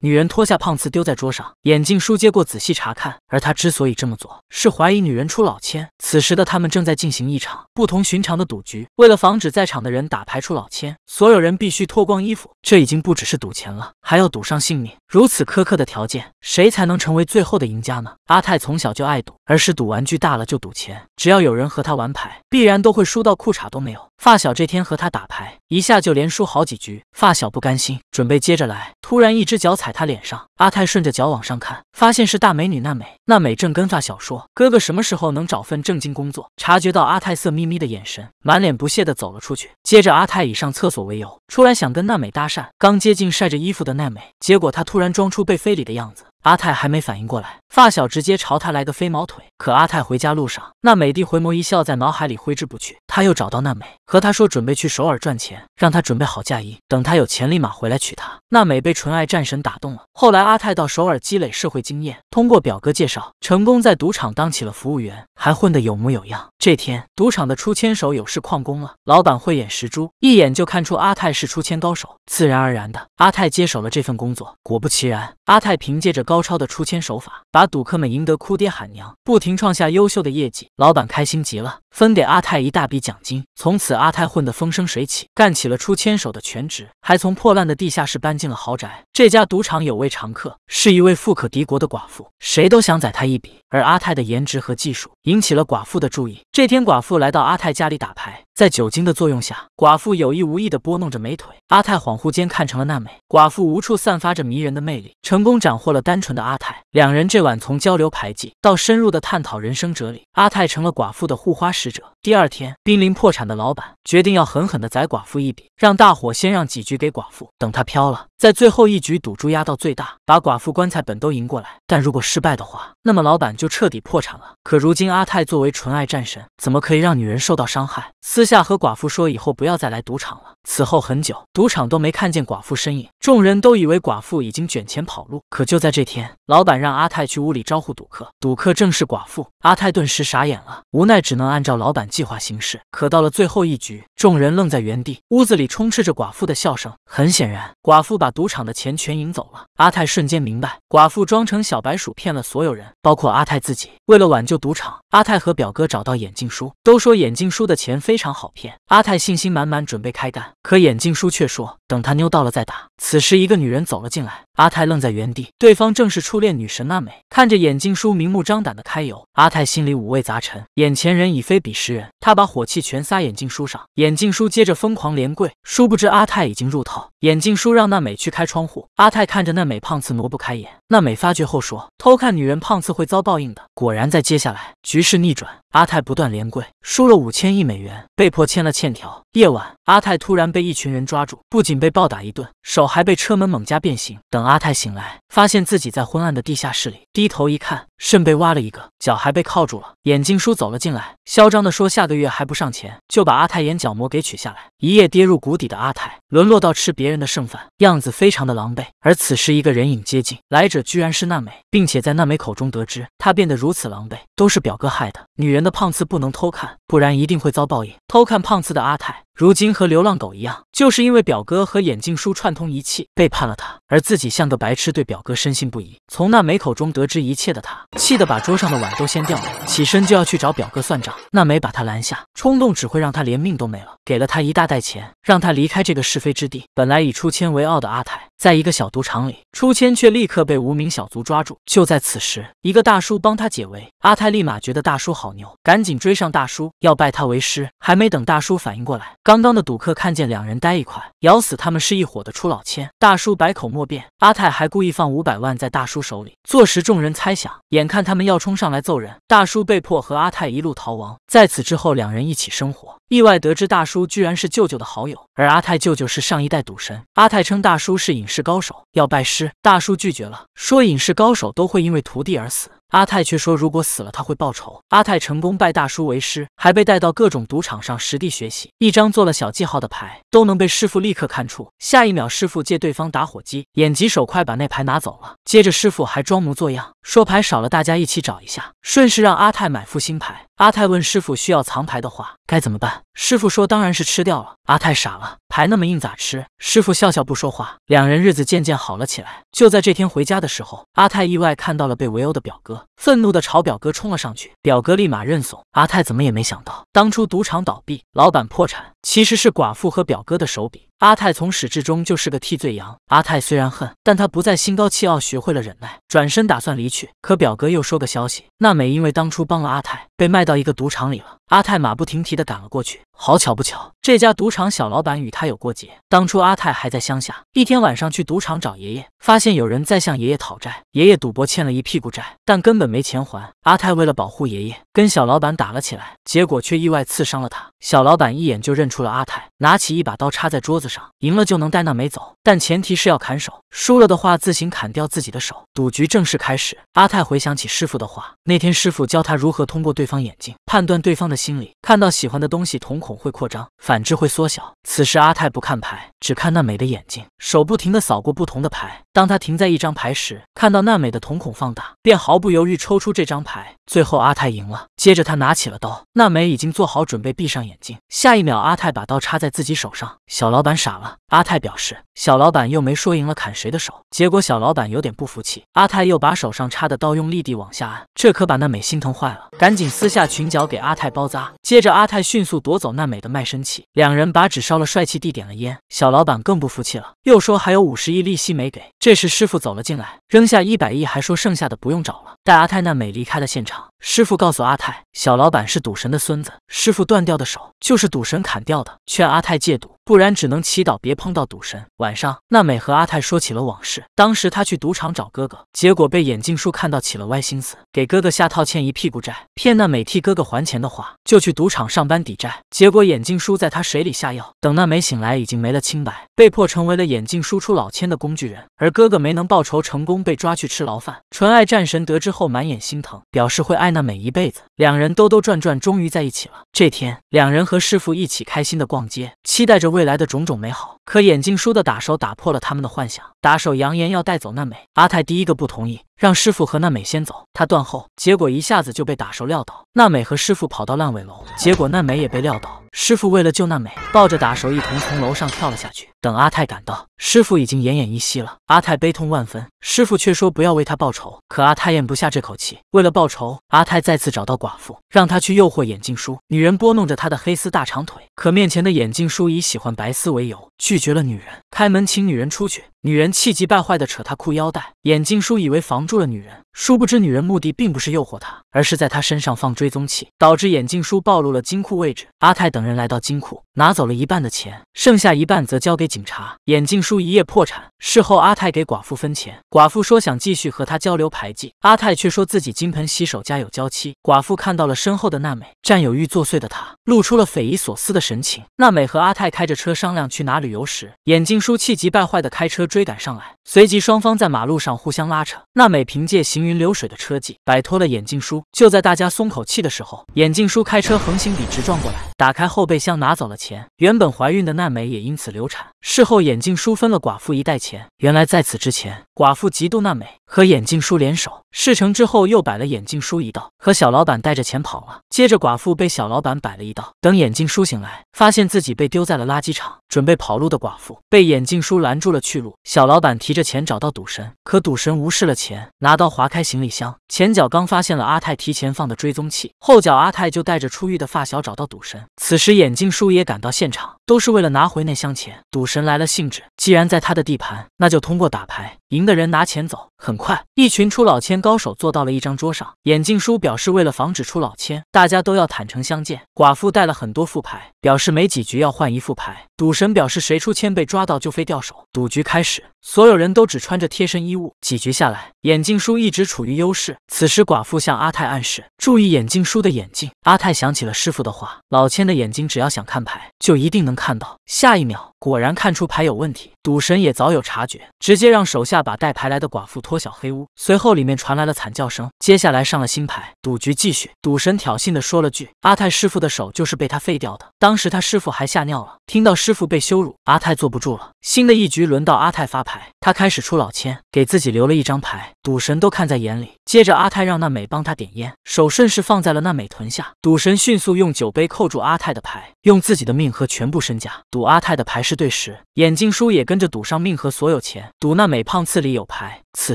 女人脱下胖次丢在桌上，眼镜叔接过仔细查看。而他之所以这么做，是怀疑女人出老千。此时的他们正在进行一场不同寻常的赌局。为了防止在场的人打牌出老千，所有人必须脱光衣服。这已经不只是赌钱了，还要赌上性命。如此苛刻的条件，谁才能成为最后的赢家呢？阿泰从小就爱赌，而是赌玩具大了就赌钱。只要有人和他玩牌，必然都会输到裤衩都没有。发小这天和他打牌，一下就连输好几局。发小不甘心，准备接着来，突然一只脚踩踩他脸上。阿泰顺着脚往上看，发现是大美女娜美。娜美正跟发小说：“哥哥什么时候能找份正经工作？”察觉到阿泰色眯眯的眼神，满脸不屑的走了出去。接着阿泰以上厕所为由，出来想跟娜美搭讪。刚接近晒着衣服的娜美，结果他突然装出被非礼的样子。阿泰还没反应过来，发小直接朝他来个飞毛腿。可阿泰回家路上，那美帝回眸一笑，在脑海里挥之不去。他又找到娜美，和她说准备去首尔赚钱，让她准备好嫁衣，等他有钱立马回来娶她。娜美被纯爱战神打动了。后来阿泰到首尔积累社会经验，通过表哥介绍，成功在赌场当起了服务员，还混得有模有样。这天，赌场的出千手有事旷工了，老板慧眼识珠，一眼就看出阿泰是出千高手，自然而然的，阿泰接手了这份工作。果不其然，阿泰凭借着高。高超的出千手法，把赌客们赢得哭爹喊娘，不停创下优秀的业绩。老板开心极了，分给阿泰一大笔奖金。从此，阿泰混得风生水起，干起了出千手的全职，还从破烂的地下室搬进了豪宅。这家赌场有位常客，是一位富可敌国的寡妇，谁都想宰他一笔。而阿泰的颜值和技术引起了寡妇的注意。这天，寡妇来到阿泰家里打牌，在酒精的作用下，寡妇有意无意地拨弄着美腿。阿泰恍惚间看成了娜美，寡妇无处散发着迷人的魅力，成功斩获了单纯的阿泰。两人这晚从交流排技到深入的探讨人生哲理，阿泰成了寡妇的护花使者。第二天，濒临破产的老板决定要狠狠地宰寡妇一笔，让大伙先让几局给寡妇，等她飘了，在最后一局赌注压到最大，把寡妇棺材本都赢过来。但如果失败的话，那么老板就彻底破产了。可如今阿泰作为纯爱战神，怎么可以让女人受到伤害？私下和寡妇说，以后不要再来赌场了。此后很久，赌场都没看见寡妇身影，众人都以为寡妇已经卷钱跑路。可就在这天，老板让阿泰去屋里招呼赌客，赌客正是寡妇。阿泰顿时傻眼了，无奈只能按照老板计划行事。可到了最后一局，众人愣在原地，屋子里充斥着寡妇的笑声。很显然，寡妇把把赌场的钱全赢走了。阿泰瞬间明白，寡妇装成小白鼠骗了所有人，包括阿泰自己。为了挽救赌场，阿泰和表哥找到眼镜叔，都说眼镜叔的钱非常好骗。阿泰信心满满，准备开干。可眼镜叔却说：“等他妞到了再打。”此时，一个女人走了进来，阿泰愣在原地，对方正是初恋女神娜美。看着眼镜叔明目张胆的揩油，阿泰心里五味杂陈。眼前人已非彼时人，他把火气全撒眼镜叔上，眼镜叔接着疯狂连跪。殊不知阿泰已经入套，眼镜叔让娜美去开窗户。阿泰看着那美胖次挪不开眼，那美发觉后说：“偷看女人胖次会遭报应的。”果然，在接下来，局势逆转。阿泰不断连跪，输了五千亿美元，被迫签了欠条。夜晚，阿泰突然被一群人抓住，不仅被暴打一顿，手还被车门猛夹变形。等阿泰醒来，发现自己在昏暗的地下室里，低头一看，肾被挖了一个，脚还被铐住了。眼镜叔走了进来，嚣张地说：“下个月还不上钱，就把阿泰眼角膜给取下来。”一夜跌入谷底的阿泰，沦落到吃别人的剩饭，样子非常的狼狈。而此时，一个人影接近，来者居然是娜美，并且在娜美口中得知，他变得如此狼狈，都是表哥害的。女人。胖次不能偷看，不然一定会遭报应。偷看胖次的阿泰。如今和流浪狗一样，就是因为表哥和眼镜叔串通一气背叛了他，而自己像个白痴，对表哥深信不疑。从那美口中得知一切的他，气得把桌上的碗都掀掉了，起身就要去找表哥算账。那美把他拦下，冲动只会让他连命都没了，给了他一大袋钱，让他离开这个是非之地。本来以出千为傲的阿泰，在一个小赌场里，出千却立刻被无名小卒抓住。就在此时，一个大叔帮他解围，阿泰立马觉得大叔好牛，赶紧追上大叔，要拜他为师。还没等大叔反应过来。刚刚的赌客看见两人待一块，咬死他们是一伙的出老千。大叔百口莫辩，阿泰还故意放五百万在大叔手里。坐实众人猜想，眼看他们要冲上来揍人，大叔被迫和阿泰一路逃亡。在此之后，两人一起生活，意外得知大叔居然是舅舅的好友，而阿泰舅舅是上一代赌神。阿泰称大叔是隐士高手，要拜师，大叔拒绝了，说隐士高手都会因为徒弟而死。阿泰却说，如果死了他会报仇。阿泰成功拜大叔为师，还被带到各种赌场上实地学习。一张做了小记号的牌都能被师傅立刻看出。下一秒，师傅借对方打火机，眼疾手快把那牌拿走了。接着，师傅还装模作样说牌少了，大家一起找一下，顺势让阿泰买副新牌。阿泰问师傅：“需要藏牌的话该怎么办？”师傅说：“当然是吃掉了。”阿泰傻了，牌那么硬咋吃？师傅笑笑不说话。两人日子渐渐好了起来。就在这天回家的时候，阿泰意外看到了被围殴的表哥，愤怒的朝表哥冲了上去。表哥立马认怂。阿泰怎么也没想到，当初赌场倒闭，老板破产，其实是寡妇和表哥的手笔。阿泰从始至终就是个替罪羊。阿泰虽然恨，但他不再心高气傲，学会了忍耐，转身打算离去。可表哥又说个消息，娜美因为当初帮了阿泰，被卖到一个赌场里了。阿泰马不停蹄地赶了过去。好巧不巧，这家赌场小老板与他有过节。当初阿泰还在乡下，一天晚上去赌场找爷爷，发现有人在向爷爷讨债。爷爷赌博欠了一屁股债，但根本没钱还。阿泰为了保护爷爷，跟小老板打了起来，结果却意外刺伤了他。小老板一眼就认出了阿泰，拿起一把刀插在桌子上，赢了就能带那美走，但前提是要砍手，输了的话自行砍掉自己的手。赌局正式开始。阿泰回想起师傅的话，那天师傅教他如何通过对方眼睛判断对方的心理，看到喜欢的东西瞳。孔会扩张，反之会缩小。此时阿泰不看牌，只看娜美的眼睛，手不停地扫过不同的牌。当他停在一张牌时，看到娜美的瞳孔放大，便毫不犹豫抽出这张牌。最后阿泰赢了。接着他拿起了刀，娜美已经做好准备，闭上眼睛。下一秒，阿泰把刀插在自己手上。小老板傻了。阿泰表示，小老板又没说赢了砍谁的手。结果小老板有点不服气，阿泰又把手上插的刀用力地往下按，这可把娜美心疼坏了，赶紧撕下裙角给阿泰包扎。接接着阿泰迅速夺走。娜美的卖身契，两人把纸烧了，帅气地点了烟。小老板更不服气了，又说还有五十亿利息没给。这时师傅走了进来，扔下一百亿，还说剩下的不用找了，带阿泰、娜美离开了现场。师傅告诉阿泰，小老板是赌神的孙子，师傅断掉的手就是赌神砍掉的，劝阿泰戒赌。不然只能祈祷别碰到赌神。晚上，娜美和阿泰说起了往事。当时他去赌场找哥哥，结果被眼镜叔看到，起了歪心思，给哥哥下套欠一屁股债，骗娜美替哥哥还钱的话，就去赌场上班抵债。结果眼镜叔在他水里下药，等娜美醒来，已经没了清白，被迫成为了眼镜叔出老千的工具人。而哥哥没能报仇成功，被抓去吃牢饭。纯爱战神得知后满眼心疼，表示会爱娜美一辈子。两人兜兜转转，终于在一起了。这天，两人和师傅一起开心的逛街，期待着。未来的种种美好，可眼镜叔的打手打破了他们的幻想。打手扬言要带走娜美，阿泰第一个不同意。让师傅和娜美先走，他断后，结果一下子就被打手撂倒。娜美和师傅跑到烂尾楼，结果娜美也被撂倒。师傅为了救娜美，抱着打手一同从楼上跳了下去。等阿泰赶到，师傅已经奄奄一息了。阿泰悲痛万分，师傅却说不要为他报仇。可阿泰咽不下这口气，为了报仇，阿泰再次找到寡妇，让他去诱惑眼镜叔。女人拨弄着他的黑丝大长腿，可面前的眼镜叔以喜欢白丝为由拒绝了女人，开门请女人出去。女人气急败坏地扯他裤腰带，眼镜叔以为防住了女人，殊不知女人目的并不是诱惑他，而是在他身上放追踪器，导致眼镜叔暴露了金库位置。阿泰等人来到金库，拿走了一半的钱，剩下一半则交给警察。眼镜叔一夜破产。事后，阿泰给寡妇分钱，寡妇说想继续和他交流牌技，阿泰却说自己金盆洗手，家有娇妻。寡妇看到了身后的娜美，占有欲作祟的他露出了匪夷所思的神情。娜美和阿泰开着车商量去哪旅游时，眼镜叔气急败坏的开车。追赶上来，随即双方在马路上互相拉扯。娜美凭借行云流水的车技摆脱了眼镜叔。就在大家松口气的时候，眼镜叔开车横行笔直撞过来，打开后备箱拿走了钱。原本怀孕的娜美也因此流产。事后，眼镜叔分了寡妇一袋钱。原来在此之前，寡妇嫉妒娜美，和眼镜叔联手。事成之后，又摆了眼镜叔一道，和小老板带着钱跑了。接着，寡妇被小老板摆了一道。等眼镜叔醒来，发现自己被丢在了垃圾场。准备跑路的寡妇被眼镜叔拦住了去路。小老板提着钱找到赌神，可赌神无视了钱，拿刀划开行李箱。前脚刚发现了阿泰提前放的追踪器，后脚阿泰就带着出狱的发小找到赌神。此时眼镜叔也赶到现场，都是为了拿回那箱钱。赌神来了兴致，既然在他的地盘，那就通过打牌，赢的人拿钱走。很快，一群出老千高手坐到了一张桌上。眼镜叔表示，为了防止出老千，大家都要坦诚相见。寡妇带了很多副牌，表示没几局要换一副牌。赌神表示，谁出千被抓到就非掉手。赌局开始。所有人都只穿着贴身衣物，几局下来，眼镜叔一直处于优势。此时，寡妇向阿泰暗示注意眼镜叔的眼睛。阿泰想起了师傅的话，老千的眼睛只要想看牌，就一定能看到。下一秒，果然看出牌有问题。赌神也早有察觉，直接让手下把带牌来的寡妇拖小黑屋。随后，里面传来了惨叫声。接下来上了新牌，赌局继续。赌神挑衅的说了句：“阿泰师傅的手就是被他废掉的。”当时他师傅还吓尿了。听到师傅被羞辱，阿泰坐不住了，新的一局轮到阿泰发牌，他开始出老千，给自己留了一张牌，赌神都看在眼里。接着阿泰让娜美帮他点烟，手顺势放在了娜美臀下，赌神迅速用酒杯扣住阿泰的牌，用自己的命和全部身家赌阿泰的牌是对时。眼镜叔也跟着赌上命和所有钱，赌娜美胖次里有牌。此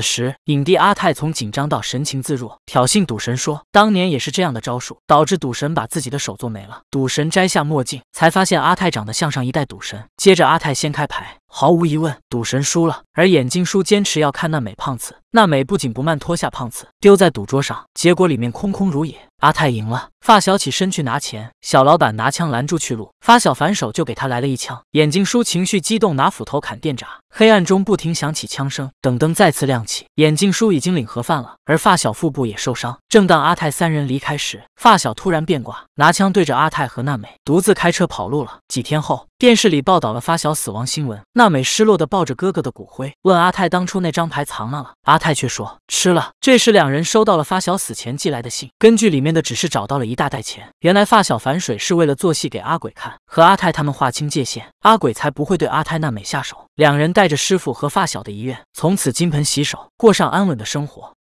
时影帝阿泰从紧张到神情自若，挑衅赌神说：“当年也是这样的招数，导致赌神把自己的手做没了。”赌神摘下墨镜，才发现阿泰长得像上一代赌神。接着阿泰掀开牌。毫无疑问，赌神输了。而眼镜叔坚持要看娜美胖次，娜美不紧不慢脱下胖次丢在赌桌上，结果里面空空如也。阿泰赢了，发小起身去拿钱，小老板拿枪拦住去路，发小反手就给他来了一枪。眼镜叔情绪激动，拿斧头砍电闸。黑暗中不停响起枪声，等灯再次亮起，眼镜叔已经领盒饭了，而发小腹部也受伤。正当阿泰三人离开时，发小突然变卦，拿枪对着阿泰和娜美，独自开车跑路了。几天后，电视里报道了发小死亡新闻，娜美失落的抱着哥哥的骨灰，问阿泰当初那张牌藏哪了？阿泰却说吃了。这时两人收到了发小死前寄来的信，根据里面。的指示找到了一大袋钱，原来发小反水是为了做戏给阿鬼看，和阿泰他们划清界限，阿鬼才不会对阿泰娜美下手。两人带着师傅和发小的遗愿，从此金盆洗手，过上安稳的生活。